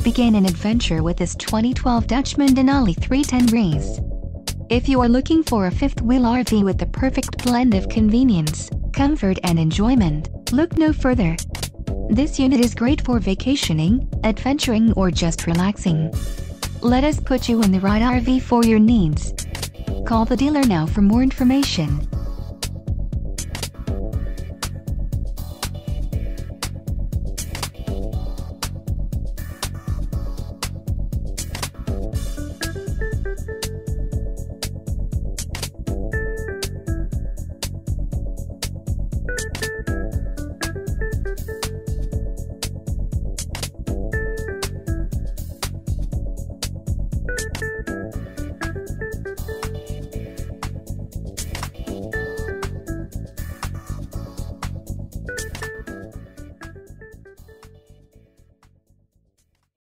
Begin an adventure with this 2012 Dutchmen Denali 310 Reese. If you are looking for a fifth-wheel RV with the perfect blend of convenience, comfort and enjoyment, look no further. This unit is great for vacationing, adventuring or just relaxing. Let us put you in the right RV for your needs. Call the dealer now for more information.